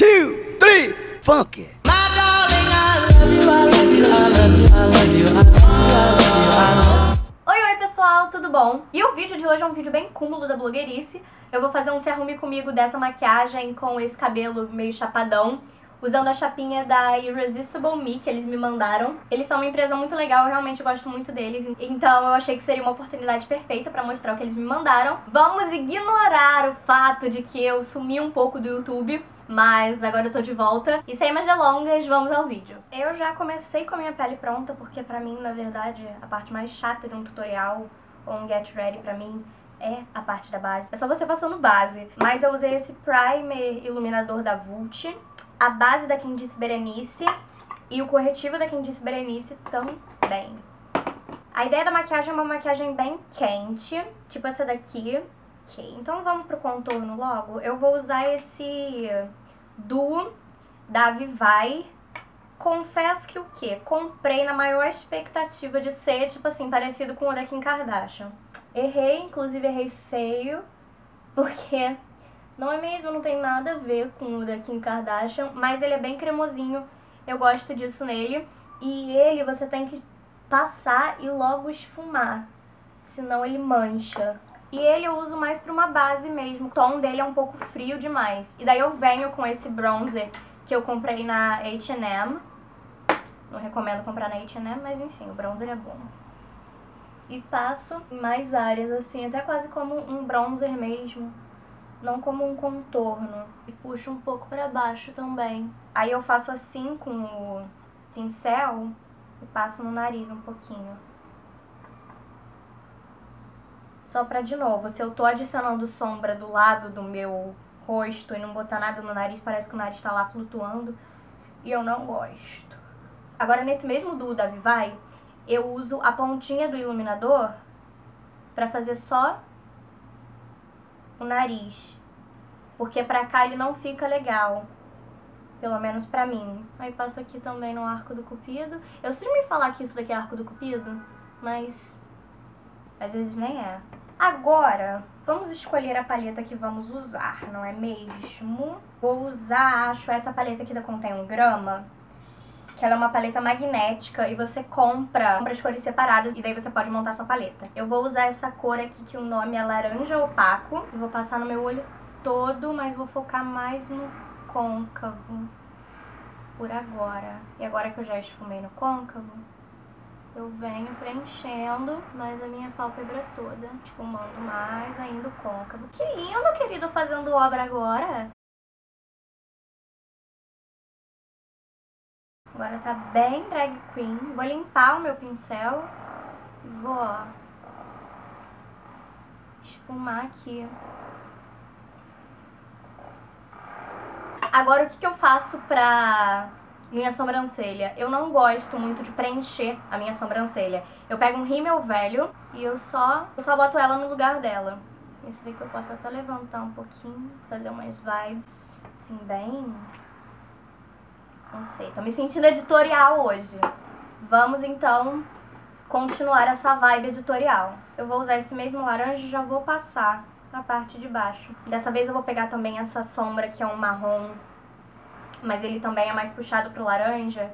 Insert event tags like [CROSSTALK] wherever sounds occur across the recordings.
two, three, funk it. Oi, oi pessoal, tudo bom? E o vídeo de hoje é um vídeo bem cúmulo da blogueirice. Eu vou fazer um se arrume comigo dessa maquiagem com esse cabelo meio chapadão, usando a chapinha da Irresistible Me que eles me mandaram. Eles são uma empresa muito legal, eu realmente gosto muito deles, então eu achei que seria uma oportunidade perfeita pra mostrar o que eles me mandaram. Vamos ignorar o fato de que eu sumi um pouco do YouTube mas agora eu tô de volta. E sem mais delongas, vamos ao vídeo. Eu já comecei com a minha pele pronta, porque pra mim, na verdade, a parte mais chata de um tutorial ou um get ready pra mim é a parte da base. É só você passando base. Mas eu usei esse primer iluminador da Vult, a base da Candice Berenice e o corretivo da Candice Berenice também. A ideia da maquiagem é uma maquiagem bem quente, tipo essa daqui. Ok, então vamos pro contorno logo. Eu vou usar esse Duo da Vivai. Confesso que o quê? Comprei na maior expectativa de ser, tipo assim, parecido com o da Kim Kardashian. Errei, inclusive errei feio, porque não é mesmo, não tem nada a ver com o da Kim Kardashian, mas ele é bem cremosinho, eu gosto disso nele. E ele você tem que passar e logo esfumar, senão ele mancha. E ele eu uso mais pra uma base mesmo. O tom dele é um pouco frio demais. E daí eu venho com esse bronzer que eu comprei na H&M. Não recomendo comprar na H&M, mas enfim, o bronzer é bom. E passo em mais áreas, assim, até quase como um bronzer mesmo. Não como um contorno. E puxo um pouco pra baixo também. Aí eu faço assim com o pincel e passo no nariz um pouquinho. Só pra, de novo, se eu tô adicionando sombra do lado do meu rosto e não botar nada no nariz, parece que o nariz tá lá flutuando. E eu não gosto. Agora, nesse mesmo duo da Vivai, eu uso a pontinha do iluminador pra fazer só o nariz. Porque pra cá ele não fica legal. Pelo menos pra mim. Aí passo aqui também no arco do cupido. Eu sei me falar que isso daqui é arco do cupido, mas às vezes nem é. Agora, vamos escolher a paleta que vamos usar, não é mesmo? Vou usar, acho, essa paleta aqui da Contém 1 grama, que ela é uma paleta magnética e você compra, compra as cores separadas e daí você pode montar sua paleta. Eu vou usar essa cor aqui que o nome é laranja opaco e vou passar no meu olho todo, mas vou focar mais no côncavo por agora. E agora que eu já esfumei no côncavo, eu venho preenchendo mais a minha pálpebra toda, esfumando mais ainda o côncavo. Que lindo, querido, fazendo obra agora! Agora tá bem drag queen. Vou limpar o meu pincel e vou, ó, esfumar aqui. Agora, o que, que eu faço pra minha sobrancelha. Eu não gosto muito de preencher a minha sobrancelha. Eu pego um rímel velho e eu só, eu só boto ela no lugar dela. Esse daqui eu posso até levantar um pouquinho, fazer umas vibes assim bem... Não sei, tô me sentindo editorial hoje. Vamos então continuar essa vibe editorial. Eu vou usar esse mesmo laranja e já vou passar na parte de baixo. Dessa vez eu vou pegar também essa sombra que é um marrom mas ele também é mais puxado pro laranja.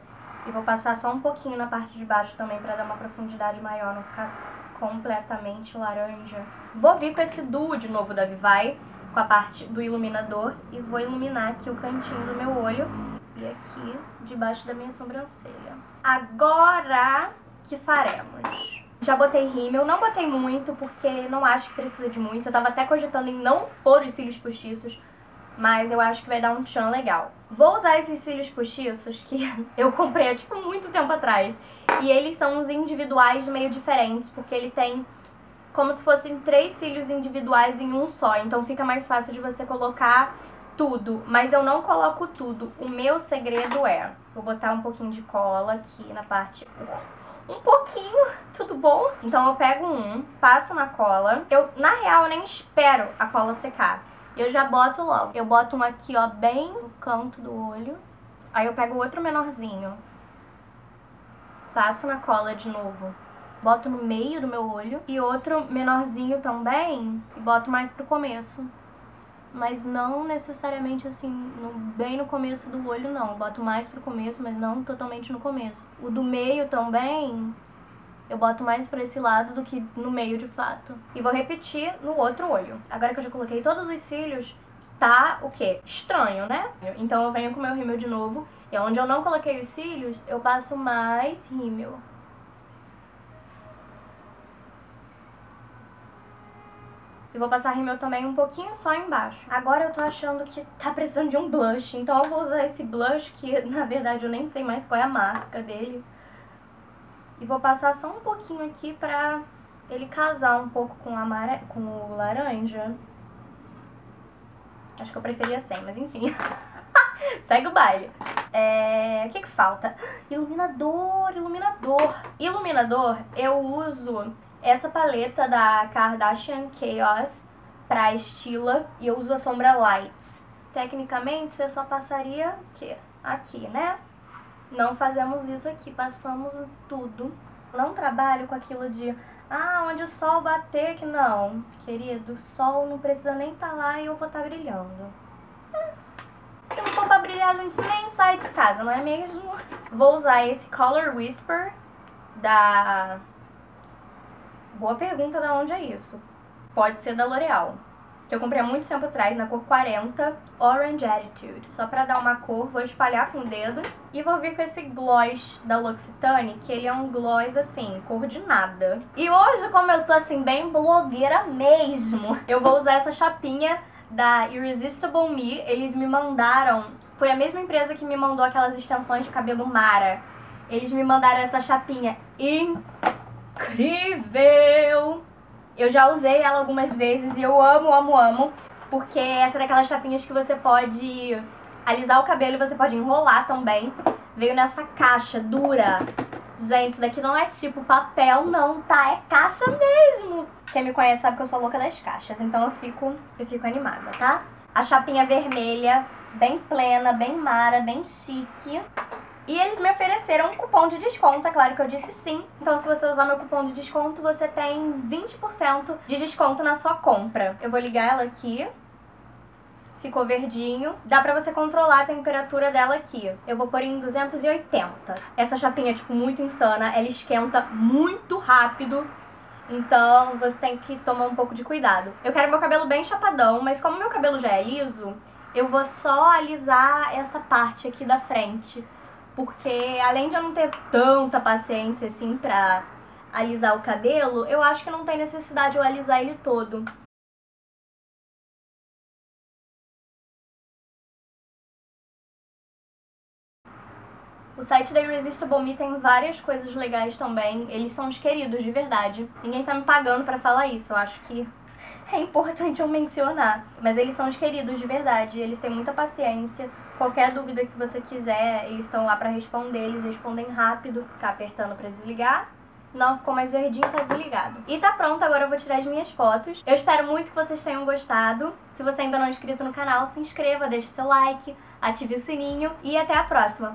E vou passar só um pouquinho na parte de baixo também para dar uma profundidade maior, não ficar completamente laranja. Vou vir com esse duo de novo da Vivai, com a parte do iluminador, e vou iluminar aqui o cantinho do meu olho e aqui debaixo da minha sobrancelha. Agora que faremos? Já botei rímel, não botei muito porque não acho que precisa de muito. Eu tava até cogitando em não pôr os cílios postiços, mas eu acho que vai dar um tchan legal. Vou usar esses cílios postiços que [LAUGHS] eu comprei há, tipo, muito tempo atrás. E eles são uns individuais meio diferentes, porque ele tem como se fossem três cílios individuais em um só. Então fica mais fácil de você colocar tudo. Mas eu não coloco tudo. O meu segredo é... Vou botar um pouquinho de cola aqui na parte... Um pouquinho, tudo bom? Então eu pego um, passo na cola. Eu, na real, nem espero a cola secar eu já boto logo. Eu boto um aqui, ó, bem no canto do olho. Aí eu pego outro menorzinho. Passo na cola de novo. Boto no meio do meu olho. E outro menorzinho também. E boto mais pro começo. mas não necessariamente assim, no, bem no começo do olho não. Boto mais pro começo, mas não totalmente no começo. O do meio também, eu boto mais pra esse lado do que no meio de fato. E vou repetir no outro olho. Agora que eu já coloquei todos os cílios, tá o quê? Estranho, né? Então eu venho com meu rímel de novo. E onde eu não coloquei os cílios, eu passo mais rímel. E vou passar rímel também um pouquinho só embaixo. Agora eu tô achando que tá precisando de um blush, então eu vou usar esse blush que, na verdade, eu nem sei mais qual é a marca dele. E vou passar só um pouquinho aqui pra ele casar um pouco com, a mare... com o laranja. Acho que eu preferia sem, mas enfim. [LAUGHS] Segue o baile. É... O que que falta? Iluminador, iluminador. Iluminador, eu uso essa paleta da Kardashian Chaos pra estila e eu uso a sombra Lights. Tecnicamente, você só passaria aqui, aqui, né? Não fazemos isso aqui, passamos tudo. Não trabalho com aquilo de, ah, onde o sol bater, que não. Querido, o sol não precisa nem estar tá lá e eu vou estar tá brilhando. Se não for pra brilhar, a gente nem sai de casa, não é mesmo? Vou usar esse Color Whisper da Boa pergunta de onde é isso. Pode ser da L'Oreal. Que eu comprei há muito tempo atrás, na cor 40, Orange Attitude. Só pra dar uma cor, vou espalhar com o dedo. E vou vir com esse gloss da L'Occitane, que ele é um gloss, assim, cor de nada. E hoje, como eu tô, assim, bem blogueira mesmo, eu vou usar essa chapinha da Irresistible Me. Eles me mandaram... Foi a mesma empresa que me mandou aquelas extensões de cabelo Mara. Eles me mandaram essa chapinha incrível! Eu já usei ela algumas vezes e eu amo, amo, amo. Porque essa é daquelas chapinhas que você pode alisar o cabelo e você pode enrolar também. Veio nessa caixa dura. Gente, isso daqui não é tipo papel, não, tá? É caixa mesmo. Quem me conhece sabe que eu sou louca das caixas, então eu fico, eu fico animada, tá? A chapinha vermelha, bem plena, bem mara, bem chique. E eles me ofereceram um cupom de desconto, é claro que eu disse sim. Então se você usar meu cupom de desconto, você tem 20% de desconto na sua compra. Eu vou ligar ela aqui. Ficou verdinho. Dá pra você controlar a temperatura dela aqui. Eu vou pôr em 280. Essa chapinha é, tipo, muito insana. Ela esquenta muito rápido. Então você tem que tomar um pouco de cuidado. Eu quero meu cabelo bem chapadão, mas como meu cabelo já é liso, eu vou só alisar essa parte aqui da frente porque além de eu não ter tanta paciência assim pra alisar o cabelo, eu acho que não tem necessidade eu alisar ele todo. O site da Irresistible Me tem várias coisas legais também. Eles são os queridos, de verdade. Ninguém tá me pagando pra falar isso. Eu acho que [LAUGHS] é importante eu mencionar. Mas eles são os queridos, de verdade. Eles têm muita paciência. Qualquer dúvida que você quiser, eles estão lá para responder, eles respondem rápido, ficar apertando para desligar. Não ficou mais verdinho, tá desligado. E tá pronto, agora eu vou tirar as minhas fotos. Eu espero muito que vocês tenham gostado. Se você ainda não é inscrito no canal, se inscreva, deixe seu like, ative o sininho e até a próxima.